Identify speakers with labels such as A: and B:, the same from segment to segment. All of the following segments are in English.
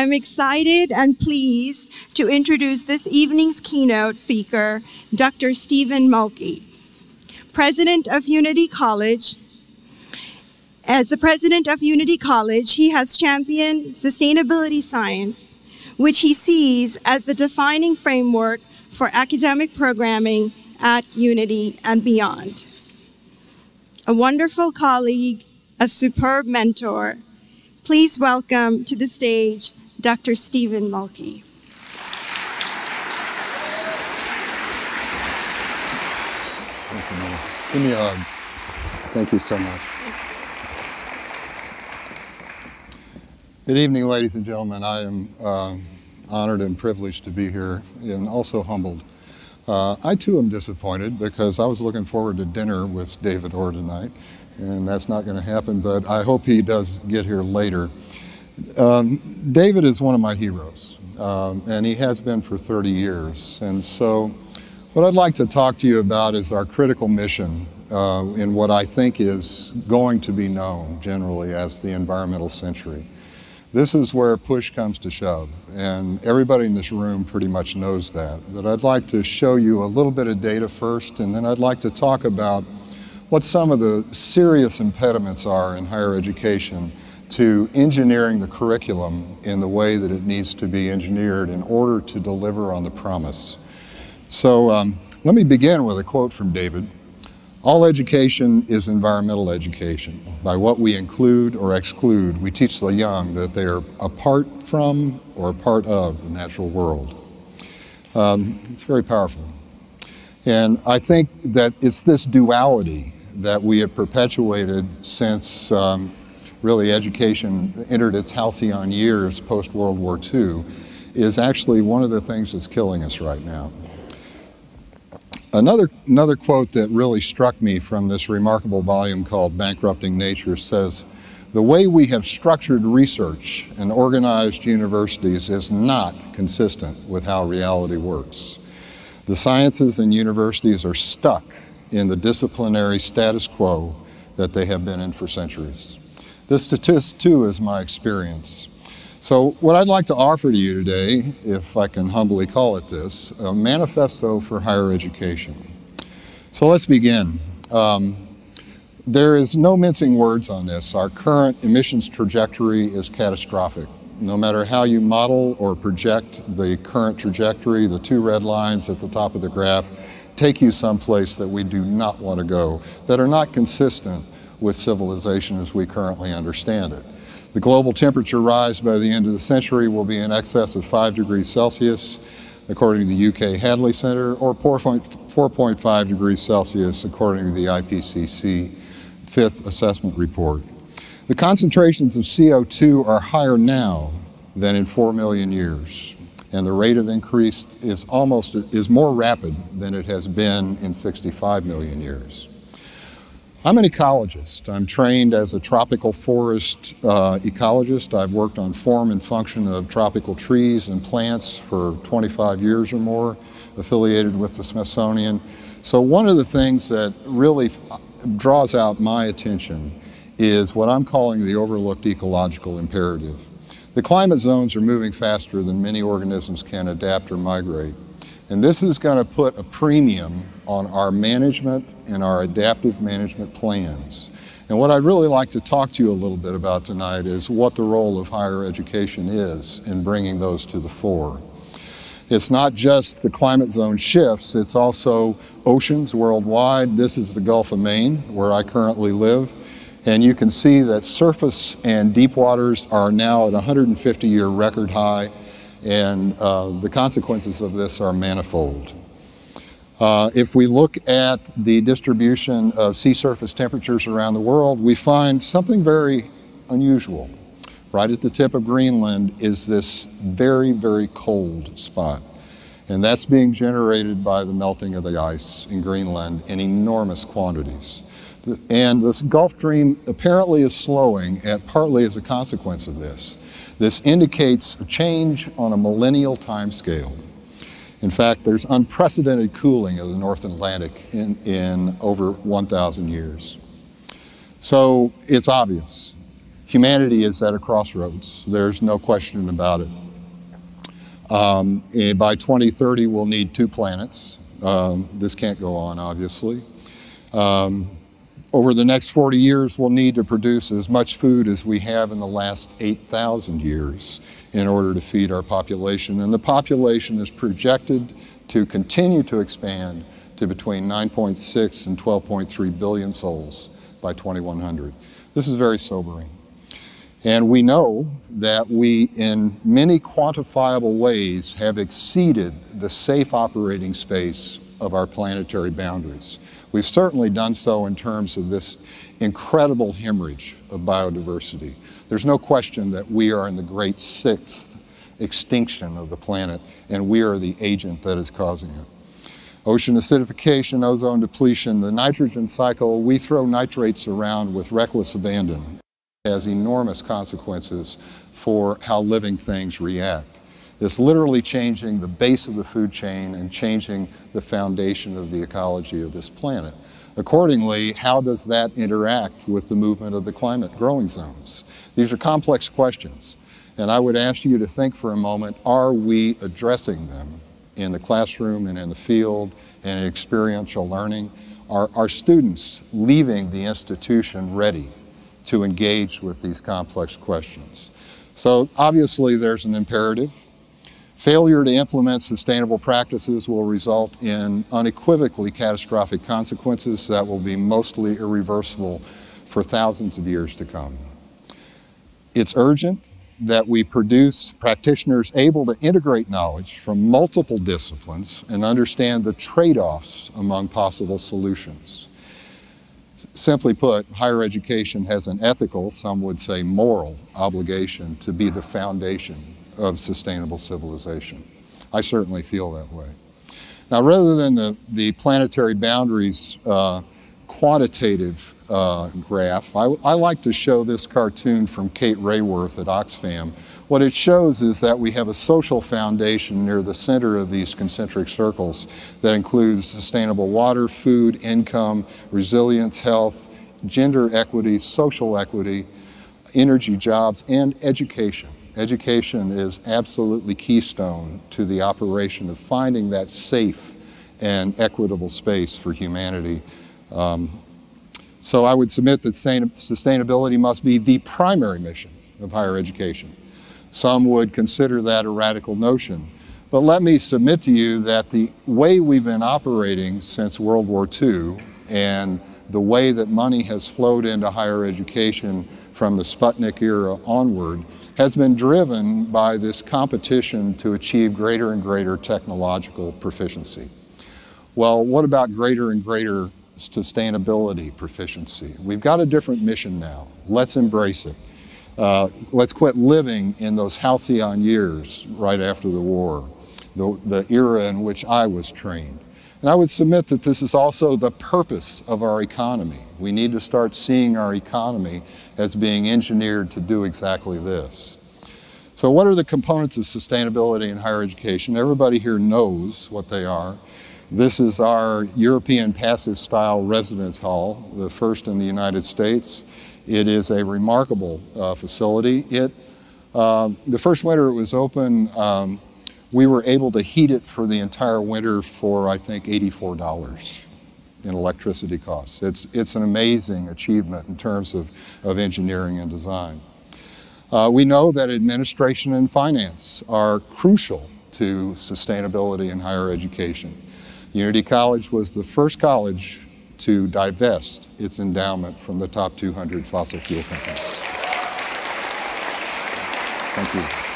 A: I'm excited and pleased to introduce this evening's keynote speaker, Dr. Stephen Mulkey, President of Unity College. As the President of Unity College, he has championed sustainability science, which he sees as the defining framework for academic programming at Unity and beyond. A wonderful colleague, a superb mentor, please welcome to the stage Dr. Stephen Mulkey.
B: Thank you, Mama. Give me a hug. Thank you so much. Good evening, ladies and gentlemen. I am uh, honored and privileged to be here and also humbled. Uh, I too am disappointed because I was looking forward to dinner with David Orr tonight, and that's not going to happen, but I hope he does get here later. Um, David is one of my heroes, um, and he has been for 30 years. And so, what I'd like to talk to you about is our critical mission uh, in what I think is going to be known generally as the environmental century. This is where push comes to shove, and everybody in this room pretty much knows that. But I'd like to show you a little bit of data first, and then I'd like to talk about what some of the serious impediments are in higher education to engineering the curriculum in the way that it needs to be engineered in order to deliver on the promise. So um, let me begin with a quote from David. All education is environmental education. By what we include or exclude, we teach the young that they are apart from or a part of the natural world. Um, it's very powerful. And I think that it's this duality that we have perpetuated since um, really education entered its halcyon years post World War II, is actually one of the things that's killing us right now. Another, another quote that really struck me from this remarkable volume called Bankrupting Nature says, the way we have structured research and organized universities is not consistent with how reality works. The sciences and universities are stuck in the disciplinary status quo that they have been in for centuries. This too is my experience. So what I'd like to offer to you today, if I can humbly call it this, a manifesto for higher education. So let's begin. Um, there is no mincing words on this. Our current emissions trajectory is catastrophic. No matter how you model or project the current trajectory, the two red lines at the top of the graph take you someplace that we do not want to go, that are not consistent with civilization as we currently understand it. The global temperature rise by the end of the century will be in excess of 5 degrees Celsius, according to the UK Hadley Center, or 4.5 degrees Celsius, according to the IPCC fifth assessment report. The concentrations of CO2 are higher now than in 4 million years, and the rate of increase is almost is more rapid than it has been in 65 million years. I'm an ecologist. I'm trained as a tropical forest uh, ecologist. I've worked on form and function of tropical trees and plants for 25 years or more, affiliated with the Smithsonian. So one of the things that really draws out my attention is what I'm calling the overlooked ecological imperative. The climate zones are moving faster than many organisms can adapt or migrate. And this is going to put a premium on our management and our adaptive management plans. And what I'd really like to talk to you a little bit about tonight is what the role of higher education is in bringing those to the fore. It's not just the climate zone shifts, it's also oceans worldwide. This is the Gulf of Maine, where I currently live. And you can see that surface and deep waters are now at 150 year record high and uh, the consequences of this are manifold. Uh, if we look at the distribution of sea surface temperatures around the world, we find something very unusual. Right at the tip of Greenland is this very, very cold spot. And that's being generated by the melting of the ice in Greenland in enormous quantities. And this Gulf Stream apparently is slowing, and partly as a consequence of this. This indicates a change on a millennial timescale. In fact, there's unprecedented cooling of the North Atlantic in, in over 1,000 years. So it's obvious. humanity is at a crossroads. There's no question about it. Um, by 2030, we'll need two planets. Um, this can't go on, obviously. Um, over the next 40 years, we'll need to produce as much food as we have in the last 8,000 years in order to feed our population. And the population is projected to continue to expand to between 9.6 and 12.3 billion souls by 2100. This is very sobering. And we know that we, in many quantifiable ways, have exceeded the safe operating space of our planetary boundaries. We've certainly done so in terms of this incredible hemorrhage of biodiversity. There's no question that we are in the great sixth extinction of the planet, and we are the agent that is causing it. Ocean acidification, ozone depletion, the nitrogen cycle, we throw nitrates around with reckless abandon. It has enormous consequences for how living things react. It's literally changing the base of the food chain and changing the foundation of the ecology of this planet. Accordingly, how does that interact with the movement of the climate growing zones? These are complex questions, and I would ask you to think for a moment, are we addressing them in the classroom and in the field and in experiential learning? Are, are students leaving the institution ready to engage with these complex questions? So obviously there's an imperative Failure to implement sustainable practices will result in unequivocally catastrophic consequences that will be mostly irreversible for thousands of years to come. It's urgent that we produce practitioners able to integrate knowledge from multiple disciplines and understand the trade-offs among possible solutions. Simply put, higher education has an ethical, some would say moral, obligation to be the foundation of sustainable civilization. I certainly feel that way. Now, rather than the, the planetary boundaries uh, quantitative uh, graph, I, I, like to show this cartoon from Kate Raworth at Oxfam. What it shows is that we have a social foundation near the center of these concentric circles that includes sustainable water, food, income, resilience, health, gender equity, social equity, energy jobs, and education. Education is absolutely keystone to the operation of finding that safe and equitable space for humanity. Um, so I would submit that sustainability must be the primary mission of higher education. Some would consider that a radical notion. But let me submit to you that the way we've been operating since World War II and the way that money has flowed into higher education from the Sputnik era onward has been driven by this competition to achieve greater and greater technological proficiency. Well, what about greater and greater sustainability proficiency? We've got a different mission now. Let's embrace it. Uh, let's quit living in those halcyon years right after the war, the, the era in which I was trained. And I would submit that this is also the purpose of our economy. We need to start seeing our economy as being engineered to do exactly this. So what are the components of sustainability in higher education? Everybody here knows what they are. This is our European passive style residence hall, the first in the United States. It is a remarkable uh, facility. It, uh, the first winter it was open, um, we were able to heat it for the entire winter for, I think, $84 in electricity costs. It's, it's an amazing achievement in terms of, of engineering and design. Uh, we know that administration and finance are crucial to sustainability in higher education. Unity College was the first college to divest its endowment from the top 200 fossil fuel companies. Thank you.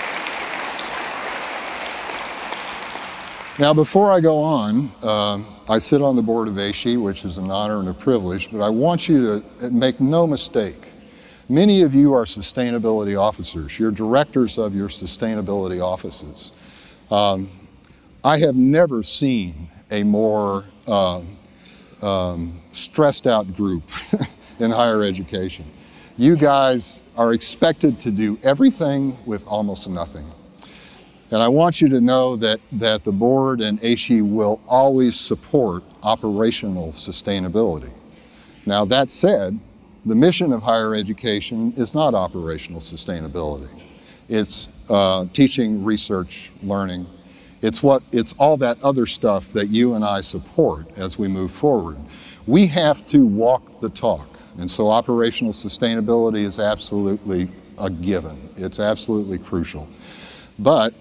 B: Now, before I go on, uh, I sit on the board of AASHE, which is an honor and a privilege, but I want you to make no mistake. Many of you are sustainability officers. You're directors of your sustainability offices. Um, I have never seen a more uh, um, stressed out group in higher education. You guys are expected to do everything with almost nothing. And I want you to know that, that the board and AASHE will always support operational sustainability. Now that said, the mission of higher education is not operational sustainability. It's uh, teaching, research, learning. It's what it's all that other stuff that you and I support as we move forward. We have to walk the talk, and so operational sustainability is absolutely a given. It's absolutely crucial. But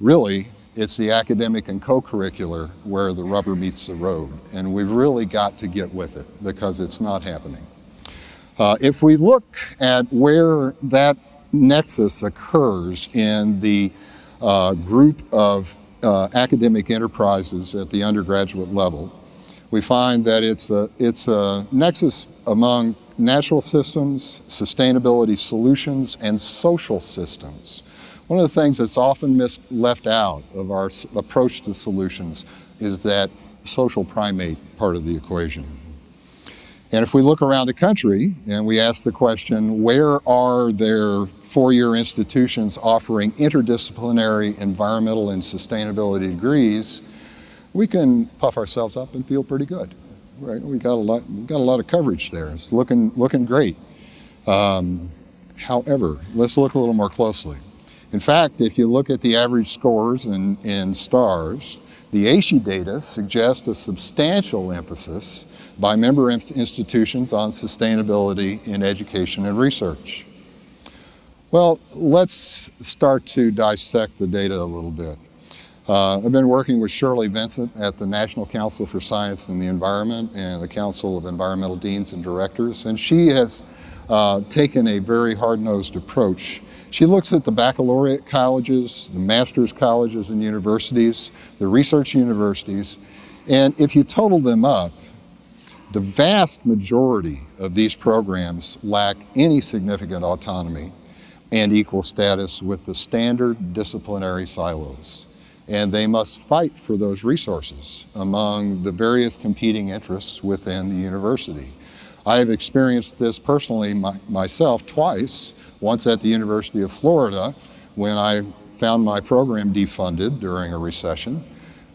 B: really, it's the academic and co-curricular where the rubber meets the road, and we've really got to get with it because it's not happening. Uh, if we look at where that nexus occurs in the uh, group of uh, academic enterprises at the undergraduate level, we find that it's a, it's a nexus among natural systems, sustainability solutions, and social systems. One of the things that's often missed, left out of our approach to solutions is that social primate part of the equation. And if we look around the country and we ask the question, where are there four-year institutions offering interdisciplinary environmental and sustainability degrees, we can puff ourselves up and feel pretty good. Right? We got a lot, got a lot of coverage there. It's looking looking great. Um, however, let's look a little more closely. In fact, if you look at the average scores in, in STARS, the AASHE data suggest a substantial emphasis by member institutions on sustainability in education and research. Well, let's start to dissect the data a little bit. Uh, I've been working with Shirley Vincent at the National Council for Science and the Environment and the Council of Environmental Deans and Directors, and she has uh, taken a very hard-nosed approach. She looks at the baccalaureate colleges, the master's colleges and universities, the research universities, and if you total them up, the vast majority of these programs lack any significant autonomy and equal status with the standard disciplinary silos. And they must fight for those resources among the various competing interests within the university. I have experienced this personally my, myself twice, once at the University of Florida when I found my program defunded during a recession,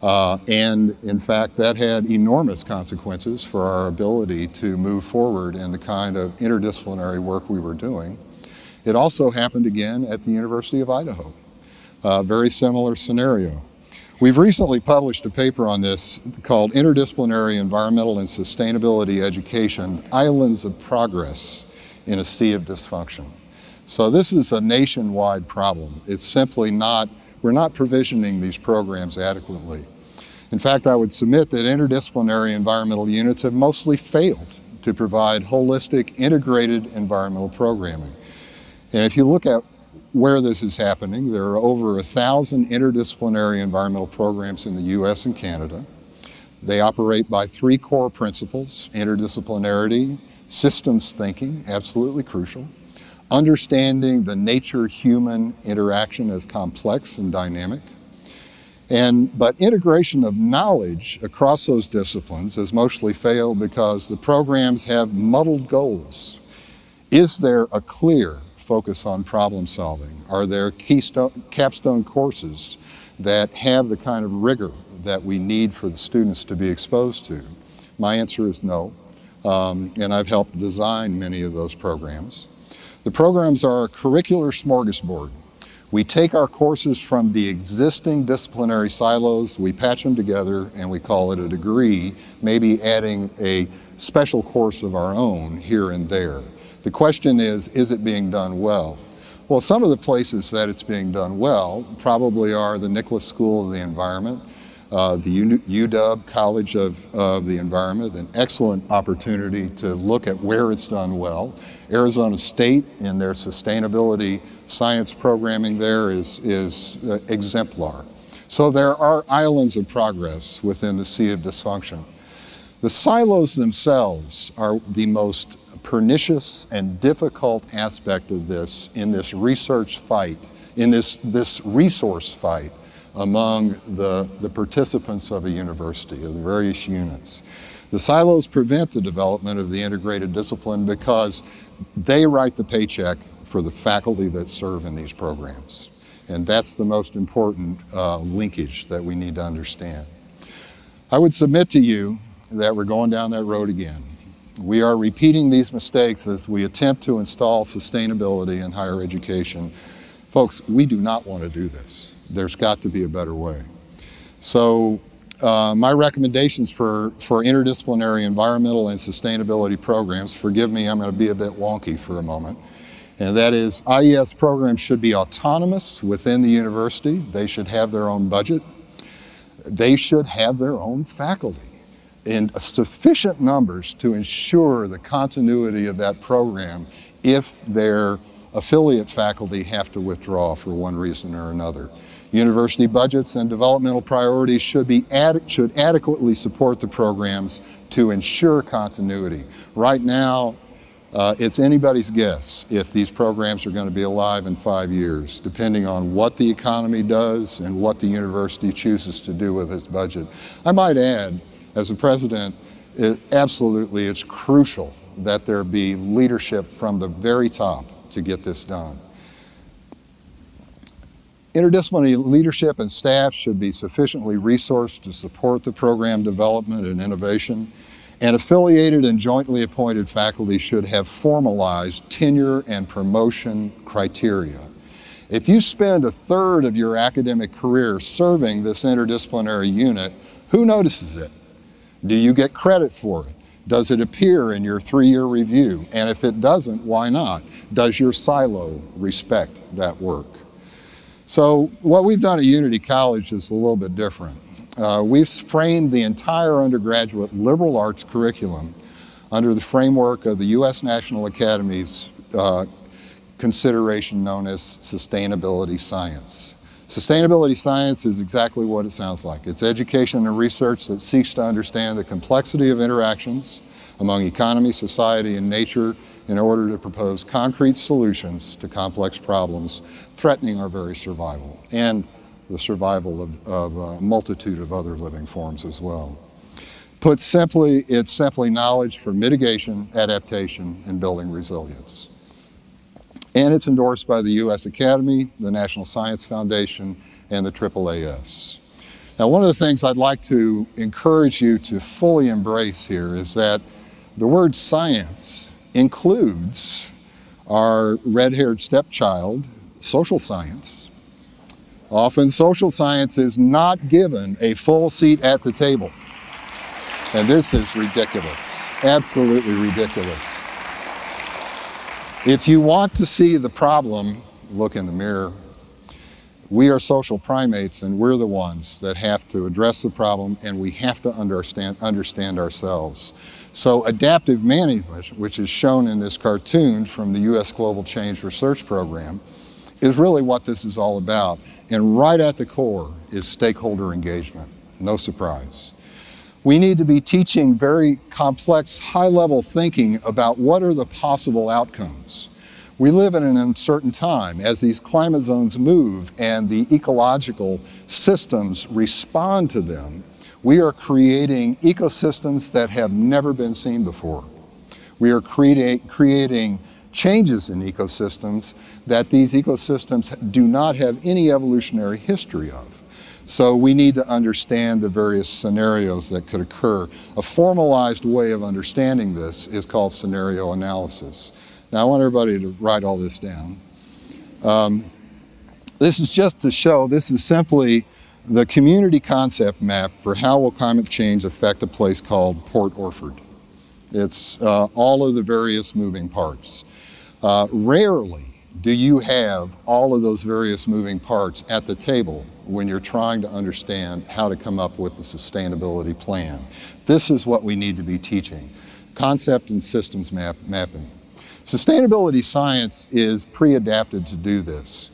B: uh, and in fact, that had enormous consequences for our ability to move forward in the kind of interdisciplinary work we were doing. It also happened again at the University of Idaho. A very similar scenario. We've recently published a paper on this called Interdisciplinary Environmental and Sustainability Education, Islands of Progress in a Sea of Dysfunction. So this is a nationwide problem. It's simply not, we're not provisioning these programs adequately. In fact, I would submit that interdisciplinary environmental units have mostly failed to provide holistic, integrated environmental programming. And if you look at where this is happening, there are over a thousand interdisciplinary environmental programs in the US and Canada. They operate by three core principles, interdisciplinarity, systems thinking, absolutely crucial, understanding the nature-human interaction as complex and dynamic, and, but integration of knowledge across those disciplines has mostly failed because the programs have muddled goals. Is there a clear focus on problem solving? Are there keystone, capstone courses that have the kind of rigor that we need for the students to be exposed to? My answer is no, um, and I've helped design many of those programs. The programs are a curricular smorgasbord we take our courses from the existing disciplinary silos, we patch them together, and we call it a degree, maybe adding a special course of our own here and there. The question is, is it being done well? Well, some of the places that it's being done well probably are the Nicholas School of the Environment, uh, the UW College of, of the Environment, an excellent opportunity to look at where it's done well. Arizona State in their sustainability science programming there is, is uh, exemplar. So there are islands of progress within the sea of dysfunction. The silos themselves are the most pernicious and difficult aspect of this in this research fight, in this, this resource fight among the, the participants of a university, of the various units. The silos prevent the development of the integrated discipline because they write the paycheck for the faculty that serve in these programs. And that's the most important uh, linkage that we need to understand. I would submit to you that we're going down that road again. We are repeating these mistakes as we attempt to install sustainability in higher education. Folks, we do not want to do this. There's got to be a better way. So uh, my recommendations for, for interdisciplinary environmental and sustainability programs, forgive me, I'm going to be a bit wonky for a moment, and that is IES programs should be autonomous within the university. They should have their own budget. They should have their own faculty in sufficient numbers to ensure the continuity of that program if their affiliate faculty have to withdraw for one reason or another. University budgets and developmental priorities should, be ad should adequately support the programs to ensure continuity. Right now, uh, it's anybody's guess if these programs are going to be alive in five years, depending on what the economy does and what the university chooses to do with its budget. I might add, as a president, it, absolutely it's crucial that there be leadership from the very top to get this done. Interdisciplinary leadership and staff should be sufficiently resourced to support the program development and innovation, and affiliated and jointly appointed faculty should have formalized tenure and promotion criteria. If you spend a third of your academic career serving this interdisciplinary unit, who notices it? Do you get credit for it? Does it appear in your three-year review? And if it doesn't, why not? Does your silo respect that work? So what we've done at Unity College is a little bit different. Uh, we've framed the entire undergraduate liberal arts curriculum under the framework of the U.S. National Academy's uh, consideration known as sustainability science. Sustainability science is exactly what it sounds like. It's education and research that seeks to understand the complexity of interactions among economy, society, and nature in order to propose concrete solutions to complex problems threatening our very survival and the survival of, of a multitude of other living forms as well. Put simply, it's simply knowledge for mitigation, adaptation, and building resilience. And it's endorsed by the U.S. Academy, the National Science Foundation, and the AAAS. Now, one of the things I'd like to encourage you to fully embrace here is that the word science includes our red-haired stepchild, social science. Often social science is not given a full seat at the table. And this is ridiculous, absolutely ridiculous. If you want to see the problem, look in the mirror. We are social primates and we're the ones that have to address the problem and we have to understand, understand ourselves. So adaptive management, which is shown in this cartoon from the U.S. Global Change Research Program, is really what this is all about. And right at the core is stakeholder engagement, no surprise. We need to be teaching very complex, high-level thinking about what are the possible outcomes. We live in an uncertain time as these climate zones move and the ecological systems respond to them we are creating ecosystems that have never been seen before. We are creating, creating changes in ecosystems that these ecosystems do not have any evolutionary history of. So we need to understand the various scenarios that could occur. A formalized way of understanding this is called scenario analysis. Now I want everybody to write all this down. Um, this is just to show, this is simply the community concept map for how will climate change affect a place called Port Orford. It's uh, all of the various moving parts. Uh, rarely do you have all of those various moving parts at the table when you're trying to understand how to come up with a sustainability plan. This is what we need to be teaching, concept and systems map mapping. Sustainability science is pre-adapted to do this.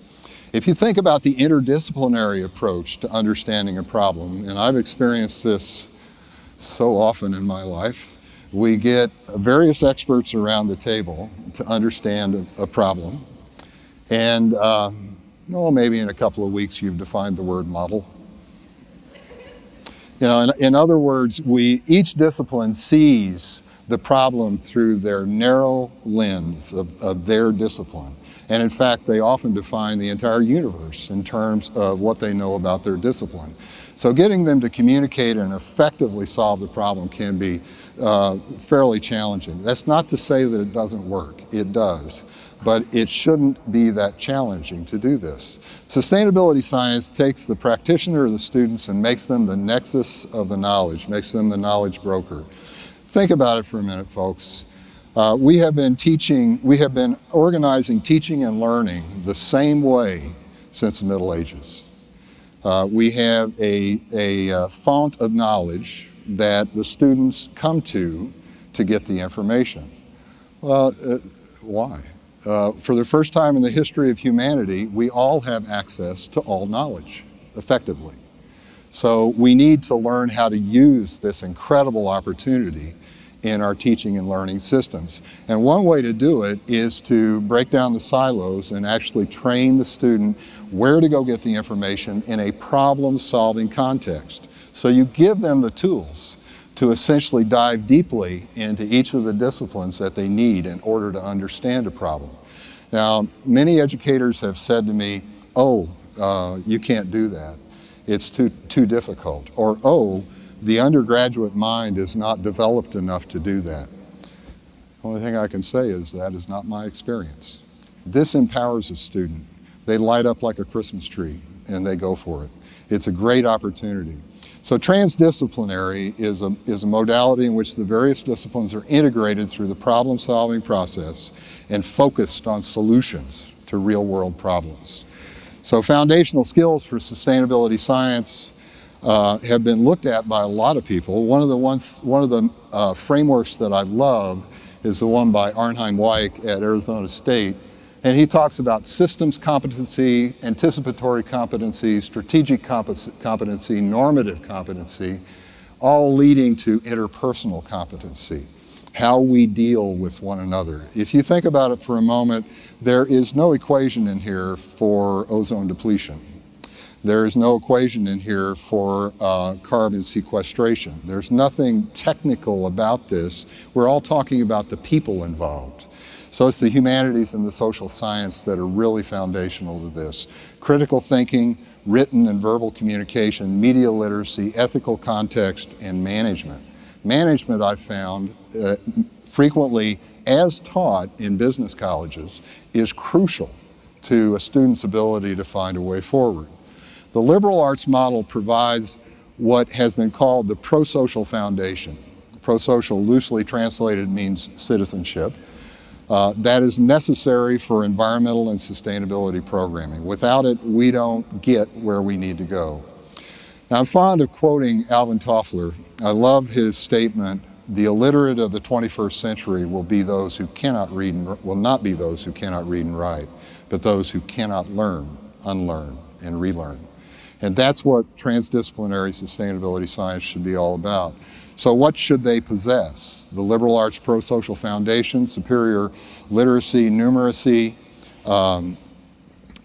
B: If you think about the interdisciplinary approach to understanding a problem, and I've experienced this so often in my life, we get various experts around the table to understand a, problem. And, uh, well, maybe in a couple of weeks you've defined the word model. You know, in, in other words, we, each discipline sees the problem through their narrow lens of, of their discipline. And in fact, they often define the entire universe in terms of what they know about their discipline. So getting them to communicate and effectively solve the problem can be uh, fairly challenging. That's not to say that it doesn't work. It does. But it shouldn't be that challenging to do this. Sustainability science takes the practitioner or the students and makes them the nexus of the knowledge, makes them the knowledge broker. Think about it for a minute, folks. Uh, we have been teaching, we have been organizing teaching and learning the same way since the Middle Ages. Uh, we have a, a uh, font of knowledge that the students come to to get the information. Well, uh, why? Uh, for the first time in the history of humanity, we all have access to all knowledge effectively. So we need to learn how to use this incredible opportunity in our teaching and learning systems. And one way to do it is to break down the silos and actually train the student where to go get the information in a problem solving context. So you give them the tools to essentially dive deeply into each of the disciplines that they need in order to understand a problem. Now, many educators have said to me, oh, uh, you can't do that. It's too, too difficult. Or, oh, the undergraduate mind is not developed enough to do that. The only thing I can say is that is not my experience. This empowers a student. They light up like a Christmas tree and they go for it. It's a great opportunity. So transdisciplinary is a, is a modality in which the various disciplines are integrated through the problem solving process and focused on solutions to real world problems. So foundational skills for sustainability science uh, have been looked at by a lot of people. One of the ones, one of the uh, frameworks that I love is the one by Arnim Wiek at Arizona State. And he talks about systems competency, anticipatory competency, strategic competency, normative competency, all leading to interpersonal competency, how we deal with one another. If you think about it for a moment, there is no equation in here for ozone depletion. There is no equation in here for uh, carbon sequestration. There's nothing technical about this. We're all talking about the people involved. So it's the humanities and the social science that are really foundational to this. Critical thinking, written and verbal communication, media literacy, ethical context, and management. Management, I've found, uh, frequently as taught in business colleges, is crucial to a student's ability to find a way forward. The liberal arts model provides what has been called the pro-social foundation. Pro-social loosely translated means citizenship. Uh, that is necessary for environmental and sustainability programming. Without it, we don't get where we need to go. Now, I'm fond of quoting Alvin Toffler. I love his statement, the illiterate of the 21st century will be those who cannot read and, will not be those who cannot read and write, but those who cannot learn, unlearn, and relearn. And that's what transdisciplinary sustainability science should be all about. So what should they possess? The liberal arts pro-social foundation, superior literacy, numeracy, um,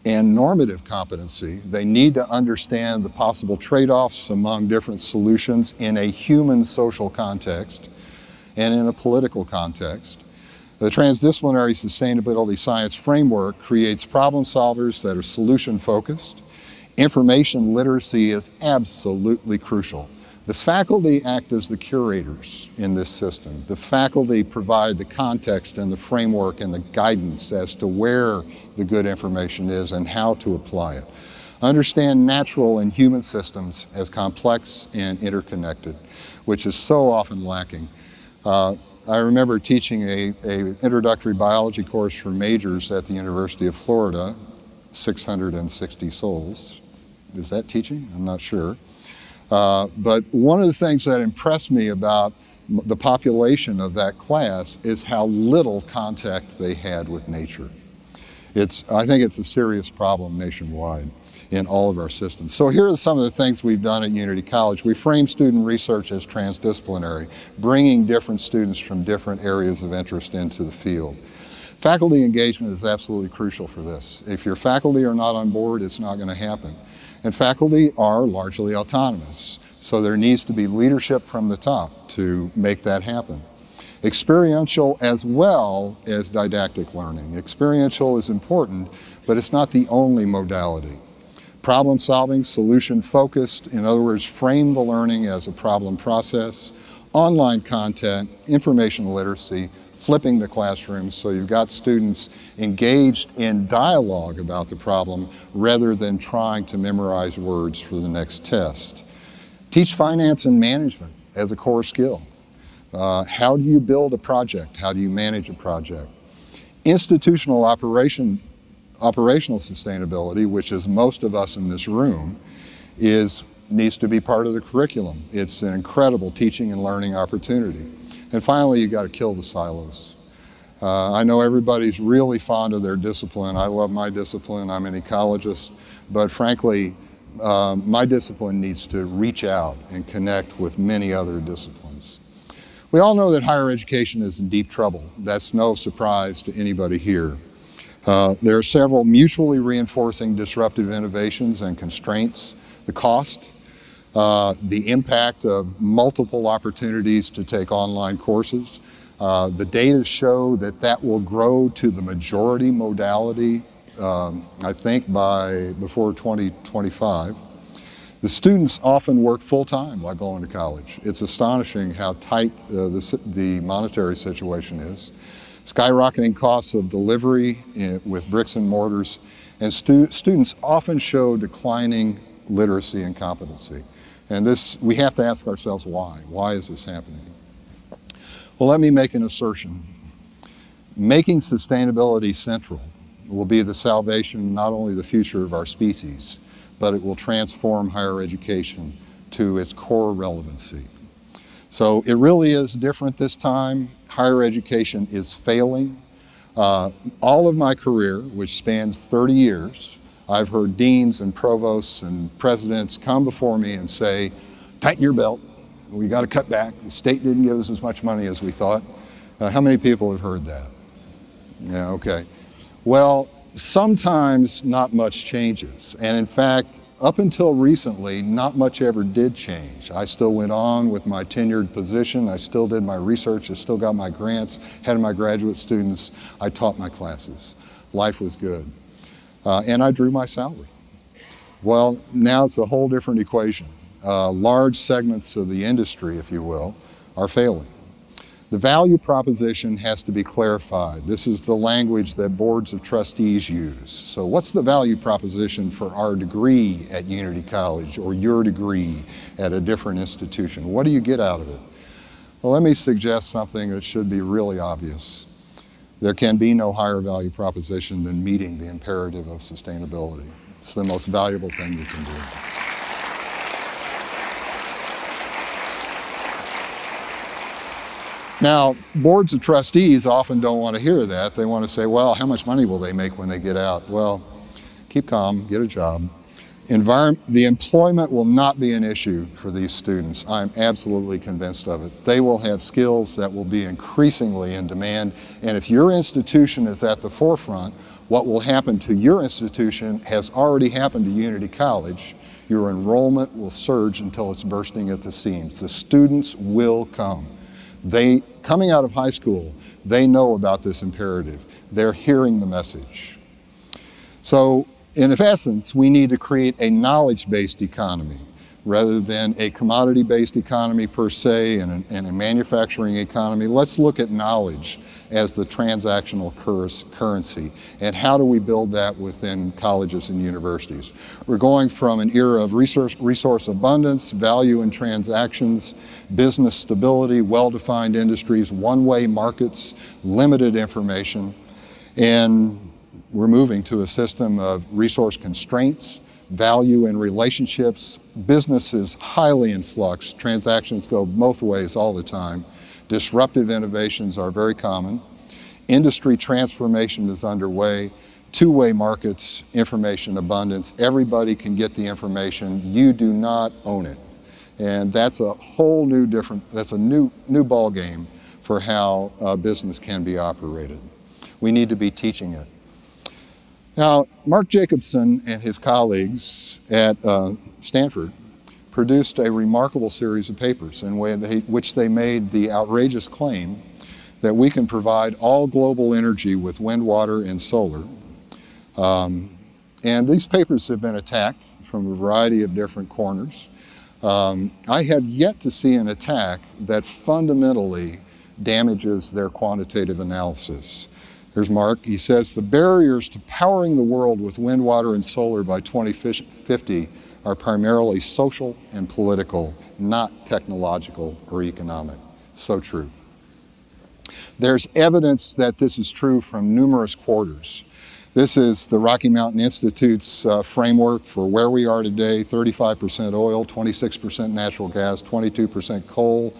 B: and normative competency. They need to understand the possible trade-offs among different solutions in a human social context and in a political context. The transdisciplinary sustainability science framework creates problem solvers that are solution focused, Information literacy is absolutely crucial. The faculty act as the curators in this system. The faculty provide the context and the framework and the guidance as to where the good information is and how to apply it. Understand natural and human systems as complex and interconnected, which is so often lacking. Uh, I remember teaching a, a introductory biology course for majors at the University of Florida, 660 souls, is that teaching? I'm not sure. Uh, but one of the things that impressed me about the population of that class is how little contact they had with nature. It's, I think it's a serious problem nationwide in all of our systems. So here are some of the things we've done at Unity College. We frame student research as transdisciplinary, bringing different students from different areas of interest into the field. Faculty engagement is absolutely crucial for this. If your faculty are not on board, it's not going to happen. And faculty are largely autonomous. So there needs to be leadership from the top to make that happen. experiential as well as didactic learning. Experiential is important, but it's not the only modality. Problem solving, solution focused, in other words, frame the learning as a problem process, online content, information literacy, flipping the classroom so you've got students engaged in dialogue about the problem rather than trying to memorize words for the next test. Teach finance and management as a core skill. Uh, how do you build a project? How do you manage a project? Institutional operation, operational sustainability, which is most of us in this room, is needs to be part of the curriculum. It's an incredible teaching and learning opportunity. And finally, you got to kill the silos. Uh, I know everybody's really fond of their discipline. I love my discipline. I'm an ecologist. But frankly, uh, my discipline needs to reach out and connect with many other disciplines. We all know that higher education is in deep trouble. That's no surprise to anybody here. Uh, there are several mutually reinforcing disruptive innovations and constraints. The cost, uh, the impact of multiple opportunities to take online courses. Uh, the data show that that will grow to the majority modality, um, I think, by before 2025. The students often work full time while going to college. It's astonishing how tight uh, the, the, monetary situation is. Skyrocketing costs of delivery in, with bricks and mortars, and stu students often show declining literacy and competency. And this, we have to ask ourselves why. Why is this happening? Well, let me make an assertion. Making sustainability central will be the salvation, not only the future of our species, but it will transform higher education to its core relevancy. So it really is different this time. Higher education is failing. Uh, all of my career, which spans 30 years, I've heard deans and provosts and presidents come before me and say, tighten your belt, we got to cut back. The state didn't give us as much money as we thought. Uh, how many people have heard that? Yeah, okay. Well, sometimes not much changes. And in fact, up until recently, not much ever did change. I still went on with my tenured position. I still did my research. I still got my grants, had my graduate students. I taught my classes. Life was good uh, and I drew my salary. Well, now it's a whole different equation. Uh, large segments of the industry, if you will, are failing. The value proposition has to be clarified. This is the language that boards of trustees use. So what's the value proposition for our degree at Unity College or your degree at a different institution? What do you get out of it? Well, let me suggest something that should be really obvious. There can be no higher value proposition than meeting the imperative of sustainability. It's the most valuable thing you can do. Now, boards of trustees often don't want to hear that. They want to say, well, how much money will they make when they get out? Well, keep calm, get a job. Environ the employment will not be an issue for these students. I'm absolutely convinced of it. They will have skills that will be increasingly in demand. And if your institution is at the forefront, what will happen to your institution has already happened to Unity College. Your enrollment will surge until it's bursting at the seams. The students will come. They, coming out of high school, they know about this imperative. They're hearing the message. So in essence, we need to create a knowledge-based economy rather than a commodity-based economy per se and a, and a, manufacturing economy. Let's look at knowledge as the transactional currency and how do we build that within colleges and universities. We're going from an era of resource, resource abundance, value in transactions, business stability, well-defined industries, one-way markets, limited information, and we're moving to a system of resource constraints, value and relationships. Business is highly in flux. Transactions go both ways all the time. Disruptive innovations are very common. Industry transformation is underway. Two-way markets, information abundance. Everybody can get the information. You do not own it. And that's a whole new different, that's a new, new ball game for how uh, business can be operated. We need to be teaching it. Now, Mark Jacobson and his colleagues at uh, Stanford produced a remarkable series of papers in which they made the outrageous claim that we can provide all global energy with wind, water, and solar. Um, and these papers have been attacked from a variety of different corners. Um, I have yet to see an attack that fundamentally damages their quantitative analysis. Here's Mark. He says the barriers to powering the world with wind, water, and solar by 2050 are primarily social and political, not technological or economic. So true. There's evidence that this is true from numerous quarters. This is the Rocky Mountain Institute's uh, framework for where we are today 35% oil, 26% natural gas, 22% coal.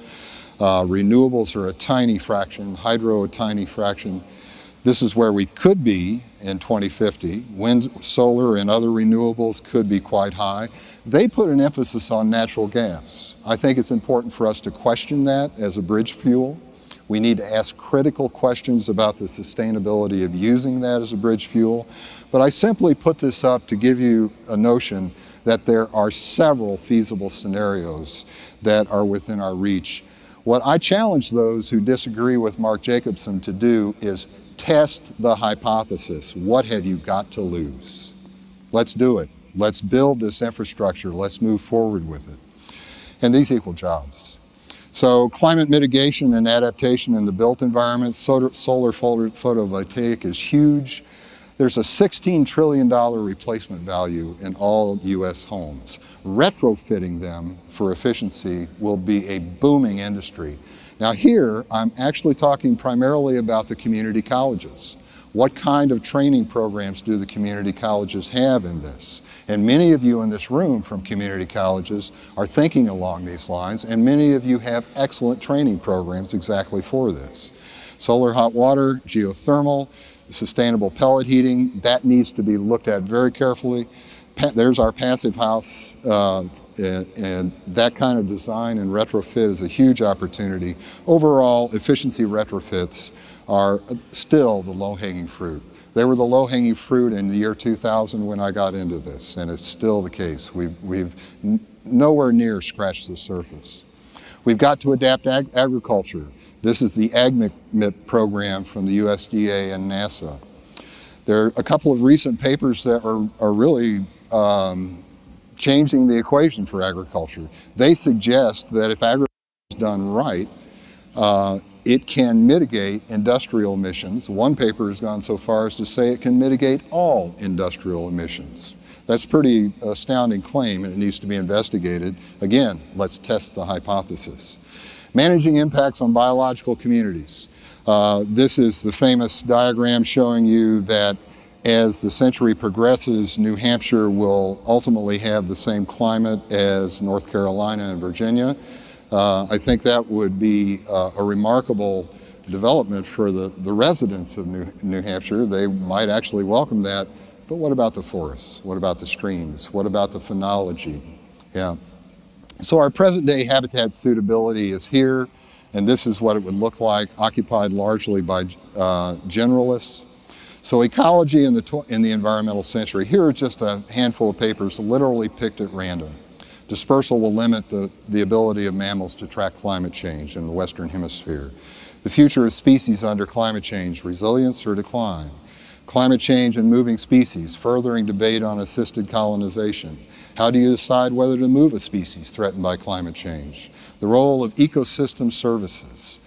B: Uh, renewables are a tiny fraction, hydro a tiny fraction. This is where we could be in 2050. Wind, solar, and other renewables could be quite high. They put an emphasis on natural gas. I think it's important for us to question that as a bridge fuel. We need to ask critical questions about the sustainability of using that as a bridge fuel. But I simply put this up to give you a notion that there are several feasible scenarios that are within our reach. What I challenge those who disagree with Mark Jacobson to do is test the hypothesis. What have you got to lose? Let's do it. Let's build this infrastructure. Let's move forward with it. And these equal jobs. So climate mitigation and adaptation in the built environment, solar, photovoltaic is huge. There's a $16 trillion replacement value in all U.S. homes. Retrofitting them for efficiency will be a booming industry. Now here, I'm actually talking primarily about the community colleges. What kind of training programs do the community colleges have in this? And many of you in this room from community colleges are thinking along these lines, and many of you have excellent training programs exactly for this. Solar hot water, geothermal, sustainable pellet heating, that needs to be looked at very carefully. Pa there's our passive house, uh, and, and, that kind of design and retrofit is a huge opportunity. Overall, efficiency retrofits are still the low-hanging fruit. They were the low-hanging fruit in the year 2000 when I got into this, and it's still the case. We've, we've nowhere near scratched the surface. We've got to adapt ag agriculture. This is the AgMIP program from the USDA and NASA. There are a couple of recent papers that are, are really um, changing the equation for agriculture. They suggest that if agriculture is done right, uh, it can mitigate industrial emissions. One paper has gone so far as to say it can mitigate all industrial emissions. That's a pretty astounding claim and it needs to be investigated. Again, let's test the hypothesis. Managing impacts on biological communities. Uh, this is the famous diagram showing you that as the century progresses, New Hampshire will ultimately have the same climate as North Carolina and Virginia. Uh, I think that would be uh, a remarkable development for the, the residents of New, New Hampshire. They might actually welcome that. But what about the forests? What about the streams? What about the phenology? Yeah. So our present day habitat suitability is here, and this is what it would look like, occupied largely by uh, generalists. So ecology in the, in the environmental century, here are just a handful of papers literally picked at random. Dispersal will limit the, the ability of mammals to track climate change in the Western Hemisphere. The future of species under climate change, resilience or decline. Climate change and moving species, furthering debate on assisted colonization. How do you decide whether to move a species threatened by climate change? The role of ecosystem services.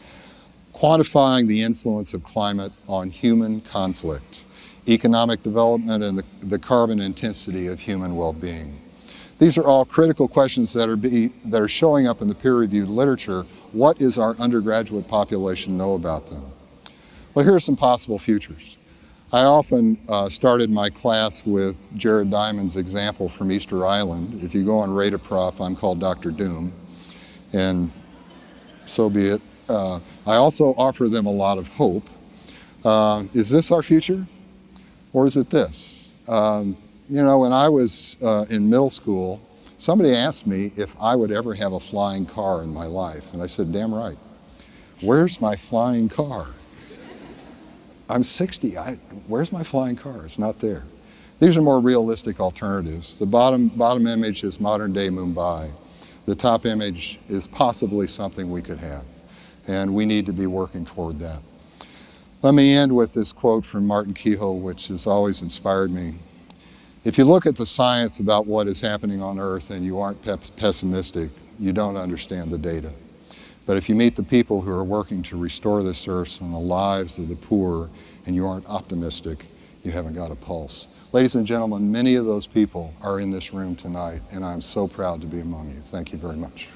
B: Quantifying the influence of climate on human conflict. Economic development and the, the carbon intensity of human well-being. These are all critical questions that are, be, that are showing up in the peer-reviewed literature. What does our undergraduate population know about them? Well, here are some possible futures. I often uh, started my class with Jared Diamond's example from Easter Island. If you go on Rate-a-Prof, I'm called Dr. Doom, and so be it. Uh, I also offer them a lot of hope. Uh, is this our future, or is it this? Um, you know, when I was uh, in middle school, somebody asked me if I would ever have a flying car in my life. And I said, damn right. Where's my flying car? I'm 60. I, where's my flying car? It's not there. These are more realistic alternatives. The bottom, bottom image is modern day Mumbai. The top image is possibly something we could have. And we need to be working toward that. Let me end with this quote from Martin Kehoe, which has always inspired me. If you look at the science about what is happening on Earth and you aren't pessimistic, you don't understand the data. But if you meet the people who are working to restore this earth and the lives of the poor and you aren't optimistic, you haven't got a pulse. Ladies and gentlemen, many of those people are in this room tonight, and I'm so proud to be among you. Thank you very much.